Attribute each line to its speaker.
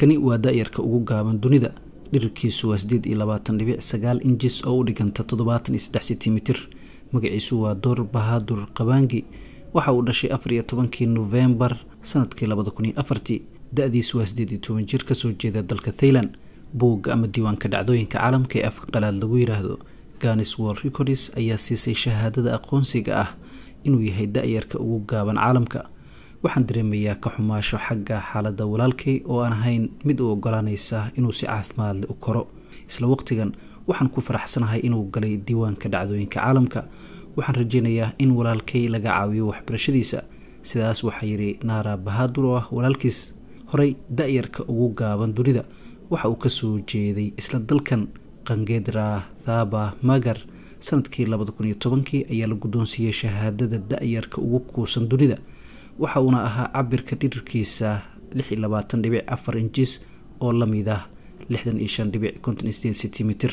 Speaker 1: kani waa da-yarka ugu gaaban dunida. Dhirirkiisu waa sideed iyo labaatan dhibic sagaal injis oo u dhiganta toddobaatan iyo saddex sentimitir. Magaciisu waa door bahadur qabaangi. Waxa uu dhashay afar iyo tobankii nofembar sannadkii labada kun iyo afartii. Da-diisu waa sideed iyo toban jir ka soo jeeda dalka thailand. Buugga ama diiwaanka dhacdooyinka caalamka ee afka qalaad lagu yiraahdo ganis world records ayaa siisay shahaadada aqoonsiga ah inuu yahay da-yarka ugu gaaban caalamka waxaan dareemayaa ka xumaasho xagga xaaladda walaalkay oo aan ahayn mid u ogolaanaysa inuu si caafimaadle u koro. Isla waqtigan waxaan ku faraxsanahay inuu galay diiwaanka dhacdooyinka caalamka. Waxaan rajeynayaa in walaalkay laga caawiyo waxbarashadiisa. Sidaas waxaa yidhi naara bahadur oo ah walaalkiis horey da-yarka ugu gaaban dunida. Waxa uu ka soo jeeday isla dalkan qangedra thaba magar. Sanadkii labada kun iyo tobankii ayaa la guddoonsiiyey shahaadada da-yarka ugu kuusan dunida waxa uuna ahaa cabirka dhirirkiisa lix labaatan dhibic afar injis oo la mid ah lixdan iyo shan dhibic konton iyo sideed sentimitir